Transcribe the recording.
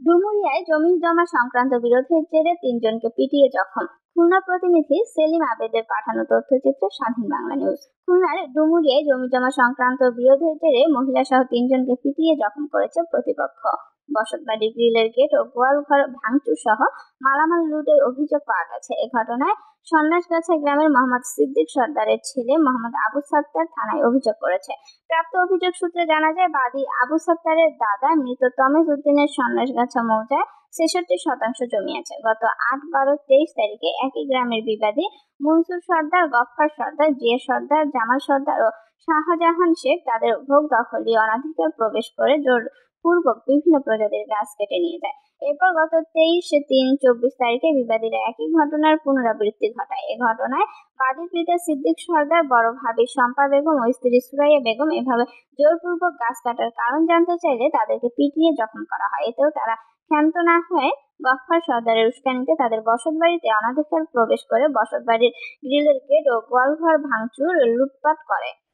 ডুমুরিয়ায় জমি জমা সংক্রান্ত বিরোধের জেরে তিনজনকে পিটিয়ে জখম। খুলনা প্রতিনিধি সেলিম আবেদের পাঠানো তথ্যচিত্র স্বাধীন বাংলা নিউজ। খুলনার ডুমুরিয়ায় জমি জমা সংক্রান্ত বিরোধের জেরে মহিলা সহ তিনজনকে পিটিয়ে জখম করেছে প্রতিপক্ষ। বসতবাড়ি গ্রিলের গেট ও গোয়ালঘর ভাঙচুর সহ মালামাল লুটের অভিযোগ পাওয়া গেছে। এ ঘটনায় সন্ন্যাসগাছা গ্রামের মোহাম্মদ সিদ্দিক সর্দারের ছেলে মোহাম্মদ আবু সাত্তার থানায় অভিযোগ করেছে। প্রাপ্ত অভিযোগ সূত্রে জানা যায়, বাদী আবু সাত্তারের দাদা মৃত তমেজ উদ্দিনের সন্ন্যাসগাছা মৌজায় ছেষট্টি শতাংশ জমি আছে। গত আট বারো তেইশ তারিখে একই গ্রামের বিবাদী মনসুর সর্দার গফফার সর্দার, জিয়া সর্দার, জামাল সর্দার ও শাহজাহান শেখ তাদের ভোগ দখলি অনাধিকার প্রবেশ করে জোর পূর্বক বিভিন্ন প্রজাতির গাছ কেটে নিয়ে যায়। এরপর গত তেইশে তিন চব্বিশ তারিখে বিবাদীরা একই ঘটনার পুনরাবৃত্তি ঘটায়। এ ঘটনায় বাদীর পিতা সিদ্দিক সর্দার, বড় ভাবি শম্পা বেগম ও স্ত্রী সুরাইয়া বেগম এভাবে জোরপূর্বক গাছ কাটার কারণ জানতে চাইলে তাদেরকে পিটিয়ে জখম করা হয়। এতেও তারা ক্ষান্ত না হয়ে গফফার সর্দারের উস্কানিতে তাদের বসত বাড়িতে অনাধিকার প্রবেশ করে বসত বাড়ির গ্রিলের গেট ও গোয়ালঘর ভাঙচুর লুটপাট করে।